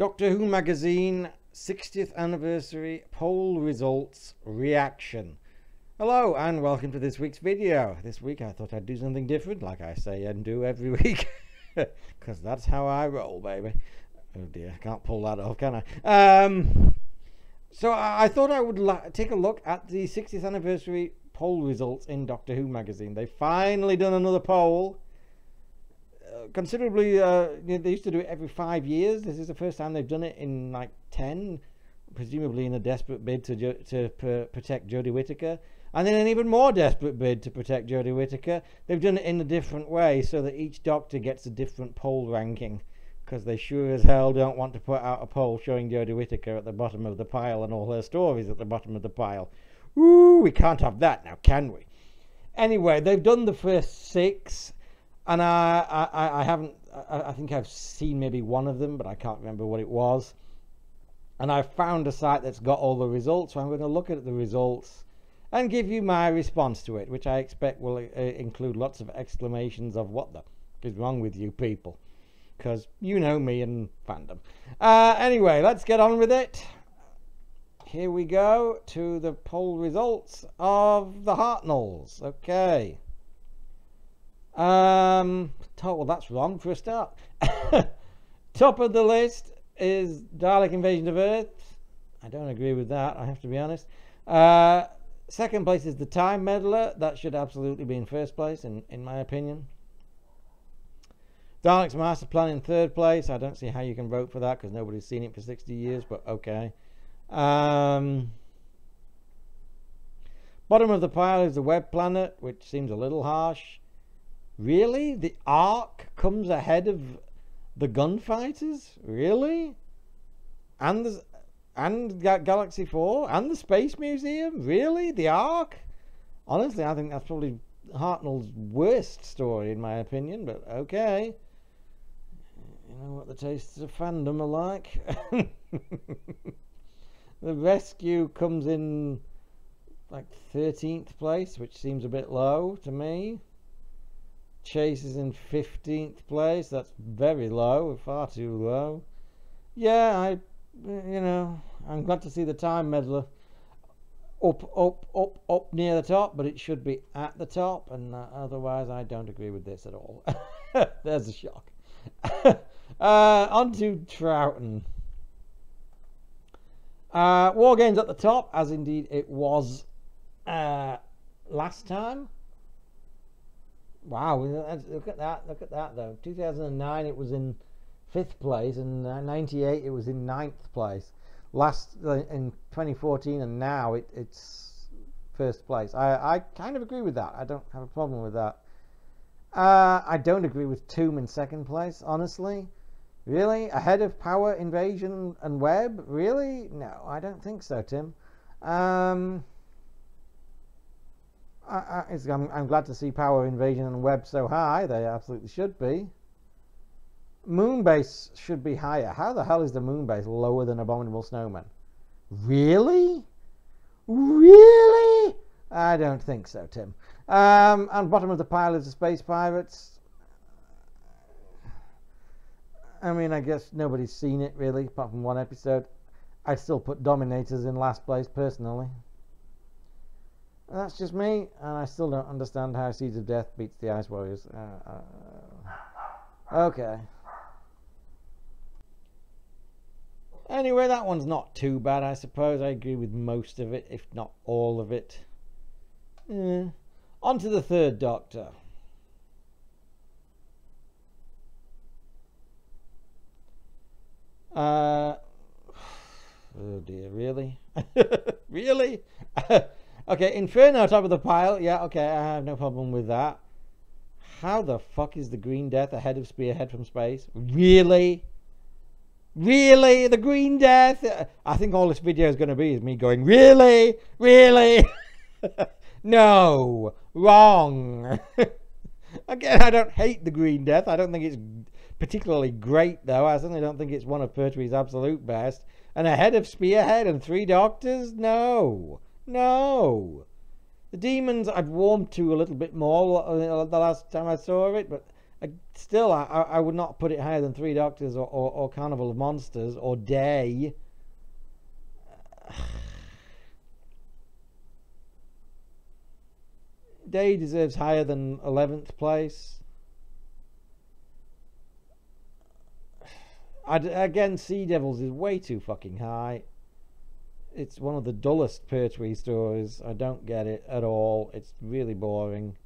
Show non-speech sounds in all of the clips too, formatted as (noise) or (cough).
Doctor Who Magazine 60th Anniversary Poll Results Reaction. Hello and welcome to this week's video. This week I thought I'd do something different like I say and do every (laughs) week. Because that's how I roll, baby. Oh dear, I can't pull that off, can I? Um, so I, I thought I would take a look at the 60th Anniversary poll results in Doctor Who Magazine. They've finally done another poll considerably. Uh, they used to do it every five years. This is the first time they've done it in like ten, presumably in a desperate bid to to protect Jodie Whittaker, and in an even more desperate bid to protect Jodie Whittaker, they've done it in a different way so that each Doctor gets a different poll ranking. Because they sure as hell don't want to put out a poll showing Jodie Whittaker at the bottom of the pile and all her stories at the bottom of the pile. Ooh, we can't have that now, can we? Anyway, they've done the first six and I, I, I haven't. I, I think I've seen maybe one of them, but I can't remember what it was. And I found a site that's got all the results, so I'm going to look at the results and give you my response to it, which I expect will uh, include lots of exclamations of "What the is wrong with you people?" Because you know me and fandom. Uh, anyway, let's get on with it. Here we go to the poll results of the Hartnells. Okay. Um, well, that's wrong for a start. (laughs) Top of the list is Dalek Invasion of Earth. I don't agree with that, I have to be honest. Uh, second place is the Time Meddler. That should absolutely be in first place, in, in my opinion. Dalek's Master Plan in third place. I don't see how you can vote for that because nobody's seen it for 60 years, but okay. Um, bottom of the pile is the Web Planet, which seems a little harsh. Really? The Ark comes ahead of the gunfighters? Really? And the and Galaxy 4 and the Space Museum? Really? The Ark? Honestly, I think that's probably Hartnell's worst story in my opinion, but okay. You know what the tastes of fandom are like. (laughs) the rescue comes in like 13th place, which seems a bit low to me. Chase is in 15th place. That's very low, far too low. Yeah, I, you know, I'm glad to see the time meddler up, up, up, up near the top, but it should be at the top, and uh, otherwise I don't agree with this at all. (laughs) There's a shock. (laughs) uh, on to Troughton. Uh, War Games at the top, as indeed it was uh, last time. Wow, look at that! Look at that, though. 2009, it was in fifth place, and uh, 98, it was in ninth place. Last uh, in 2014, and now it, it's first place. I, I kind of agree with that. I don't have a problem with that. Uh, I don't agree with Tomb in second place, honestly. Really? Ahead of Power, Invasion, and Web? Really? No, I don't think so, Tim. Um, I, am I'm glad to see Power Invasion and Web so high. They absolutely should be. Moonbase should be higher. How the hell is the Moonbase lower than Abominable Snowman? Really? Really? I don't think so, Tim. Um, and bottom of the pile is the Space Pirates. I mean, I guess nobody's seen it really, apart from one episode. I'd still put Dominators in last place personally. That's just me, and I still don't understand how Seeds of Death beats the Ice Warriors. Uh, uh, okay. Anyway, that one's not too bad, I suppose. I agree with most of it, if not all of it. On to the third Doctor. Uh, (sighs) oh dear, really? (laughs) really? (laughs) Okay, Inferno top of the pile. Yeah, okay, I have no problem with that. How the fuck is the Green Death ahead of Spearhead from space? Really? Really? The Green Death? I think all this video is going to be is me going, Really? Really? (laughs) no. Wrong. (laughs) Again, I don't hate the Green Death. I don't think it's particularly great, though. I certainly don't think it's one of Pertwee's absolute best. And ahead of Spearhead and Three Doctors? No. No. The demons I'd warmed to a little bit more uh, the last time I saw it, but uh, I, still, I, I would not put it higher than Three Doctors or, or, or Carnival of Monsters or Day. (sighs) Day deserves higher than 11th place. (sighs) I'd, again, Sea Devils is way too fucking high. It's one of the dullest Pertwee stories. I don't get it at all. It's really boring.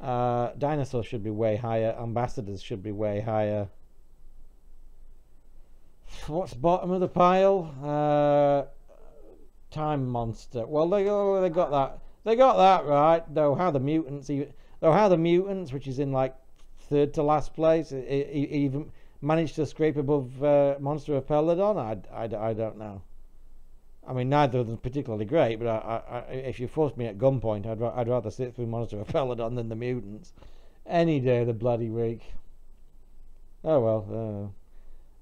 Uh, Dinosaurs should be way higher. Ambassadors should be way higher. What's bottom of the pile? Uh, Time Monster. Well, they oh, they got that. They got that right. Though how the mutants even though how the mutants, which is in like third to last place, even managed to scrape above uh, Monster of Peladon. I, I, I don't know. I mean, neither of them particularly great, but I, I, if you forced me at gunpoint, I'd, I'd rather sit through Monster of Peladon than the mutants. Any day of the bloody week. Oh well.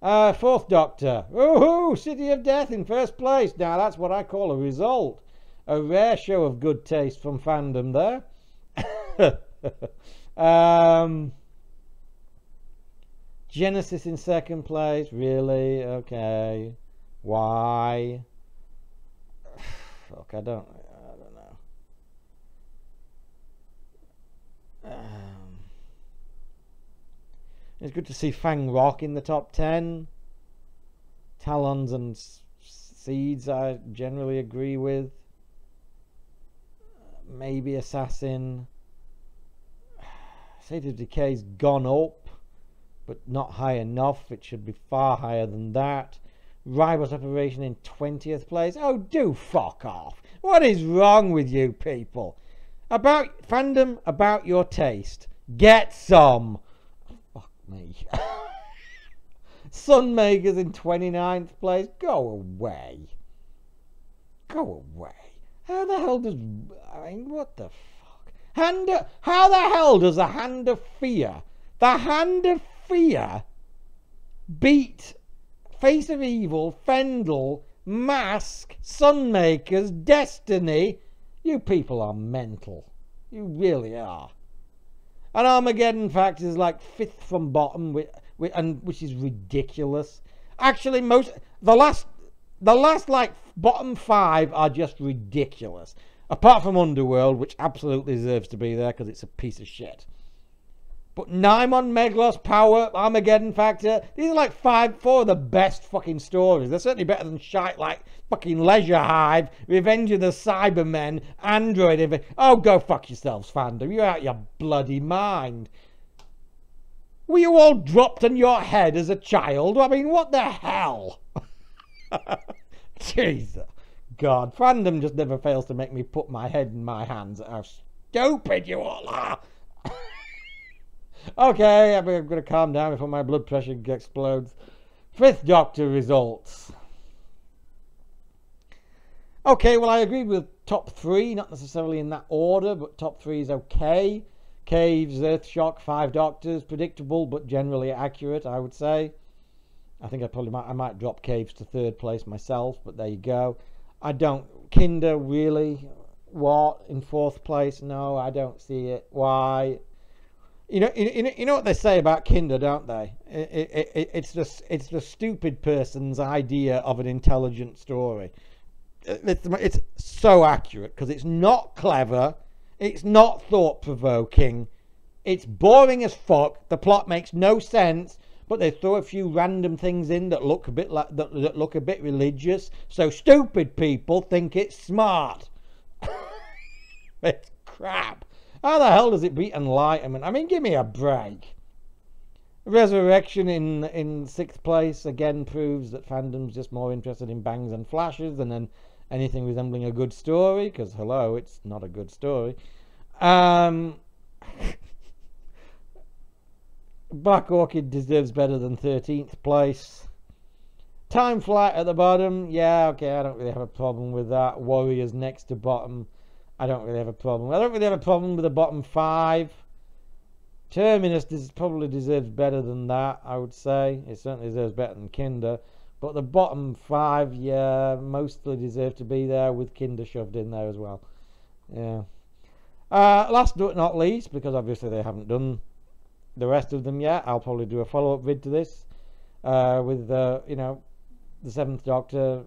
Uh, uh, fourth Doctor. Woohoo! City of Death in first place. Now that's what I call a result. A rare show of good taste from fandom there. (laughs) um, Genesis in second place. Really? Okay. Why? Fuck, I don't. I don't know. Um, it's good to see Fang Rock in the top ten. Talons and Seeds, I generally agree with. Maybe Assassin. (sighs) State of Decay's gone up, but not high enough. It should be far higher than that. Ribos Operation in 20th place. Oh, do fuck off. What is wrong with you people? About fandom, about your taste. Get some. Fuck me. (laughs) Sunmakers in 29th place. Go away. Go away. How the hell does. I mean, what the fuck? Hand of, how the hell does the Hand of Fear, the Hand of Fear, beat Face of Evil, Fendahl, Mask, Sunmakers, Destiny. You people are mental. You really are. And Armageddon Fact is like fifth from bottom, which, and which is ridiculous. Actually, most the last the last like bottom five are just ridiculous. Apart from Underworld, which absolutely deserves to be there because it's a piece of shit. But Nimon, Meglos, Power, Armageddon Factor, these are like five, four of the best fucking stories. They're certainly better than shite like fucking Leisure Hive, Revenge of the Cybermen, Android. Oh, go fuck yourselves, fandom. You're out your bloody mind. Were you all dropped on your head as a child? I mean, what the hell? (laughs) Jesus. God, fandom just never fails to make me put my head in my hands at how stupid you all are. Okay, I'm going to calm down before my blood pressure explodes. Fifth Doctor results. Okay, well, I agree with top three, not necessarily in that order, but top three is okay. Caves, Earthshock, Five Doctors, predictable but generally accurate, I would say. I think I probably might, I might drop Caves to third place myself, but there you go. I don't. Kinda, really? What? In fourth place? No, I don't see it. Why? You know, you, you know what they say about Kinda, don't they? It, it, it, it's the it's the stupid person's idea of an intelligent story. It's, it's so accurate because it's not clever, it's not thought provoking, it's boring as fuck. The plot makes no sense, but they throw a few random things in that look a bit like that, that look a bit religious. So stupid people think it's smart. (laughs) it's crap. How the hell does it beat Enlightenment? I mean, give me a break. Resurrection in in sixth place again proves that fandom's just more interested in bangs and flashes than in anything resembling a good story. Because hello, it's not a good story. Um, (laughs) Black Orchid deserves better than thirteenth place. Time Flight at the bottom, yeah, okay, I don't really have a problem with that. Warriors next to bottom I don't really have a problem. I don't really have a problem with the bottom five. Terminus does, probably deserves better than that, I would say. It certainly deserves better than Kinda. But the bottom five, yeah, mostly deserve to be there with Kinda shoved in there as well. Yeah. Uh, last but not least, because obviously they haven't done the rest of them yet. I'll probably do a follow up vid to this uh, with uh, you know the Seventh Doctor,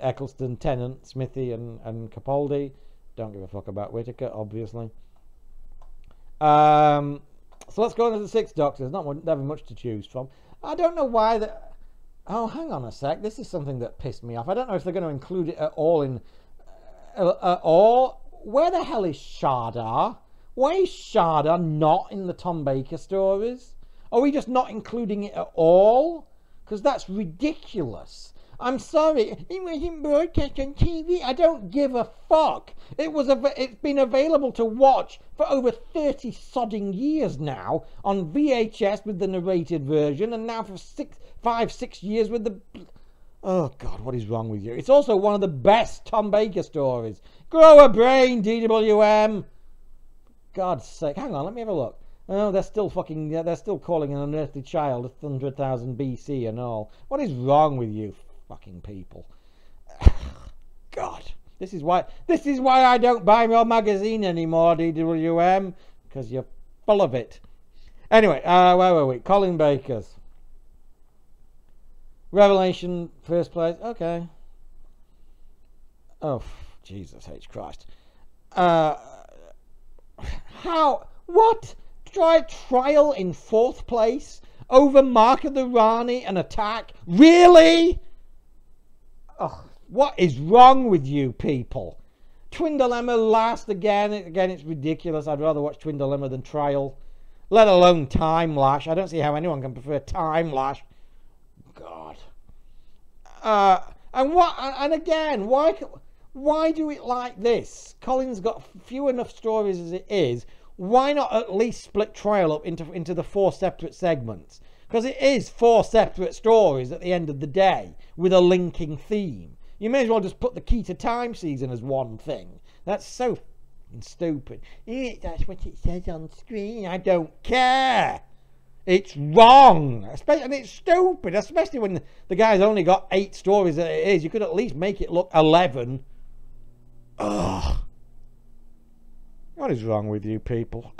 Eccleston, Tennant, Smithy, and and Capaldi. Don't give a fuck about Whittaker, obviously. Um, so let's go into the Sixth Doctor. There's not never much to choose from. I don't know why that. Oh, hang on a sec. This is something that pissed me off. I don't know if they're going to include it at all in. Uh, uh, where the hell is Shada? Why is Shada not in the Tom Baker stories? Are we just not including it at all? Because that's ridiculous. I'm sorry, it wasn't broadcast on TV. I don't give a fuck. It was. Av- it's been available to watch for over thirty sodding years now on VHS with the narrated version, and now for six, five, six years with the. Oh God, what is wrong with you? It's also one of the best Tom Baker stories. Grow a brain, DWM. God's sake, hang on, let me have a look. Oh, they're still fucking. They're still calling an unearthly child a hundred thousand BC and all. What is wrong with you, fucking people? (sighs) God, this is why. This is why I don't buy your magazine anymore, DWM, because you're full of it. Anyway, uh, where were we? Colin Baker's Revelation, first place. Okay. Oh, Jesus H Christ. Uh, how? What? Try trial in fourth place over Mark of the Rani and attack? Really? What is wrong with you people? Twin Dilemma last again. Again, it's ridiculous. I'd rather watch Twin Dilemma than Trial, let alone Time Lash. I don't see how anyone can prefer Time Lash. God. Uh, and what? And again, why? Why do it like this? Colin's got few enough stories as it is. Why not at least split Trial up into into the four separate segments? Because it is four separate stories at the end of the day with a linking theme. You may as well just put the key to time season as one thing. That's so stupid. That's what it says on screen. I don't care. It's wrong, especially and it's stupid, especially when the guy's only got eight stories that it is. You could at least make it look eleven. Ugh. What is wrong with you people?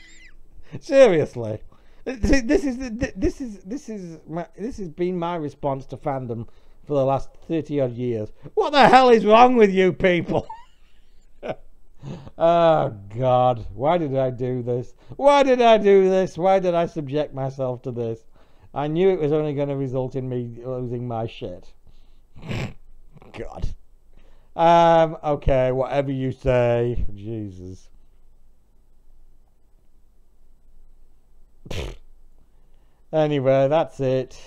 (laughs) Seriously, this is this is this is my, this has been my response to fandom for the last thirty odd years. What the hell is wrong with you people? (laughs) oh God, why did I do this? Why did I do this? Why did I subject myself to this? I knew it was only going to result in me losing my shit. (laughs) God. Um, okay, whatever you say. Jesus. Anyway, that's it.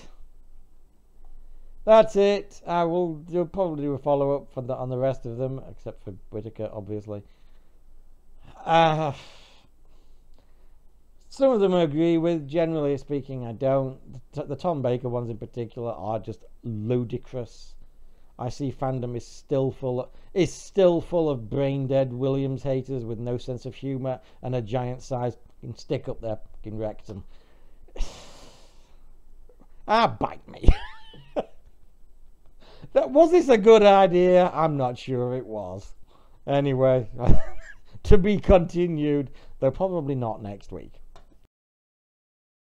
That's it. I will do, probably do a follow up the, on the rest of them, except for Whittaker, obviously. Uh, some of them I agree with. Generally speaking, I don't. The, the Tom Baker ones in particular are just ludicrous. I see fandom is still full of, is still full of brain dead Williams haters with no sense of humour and a giant sized stick up their fucking rectum. (sighs) ah, bite me. (laughs) that was this a good idea? I'm not sure it was. Anyway, (laughs) to be continued, though probably not next week.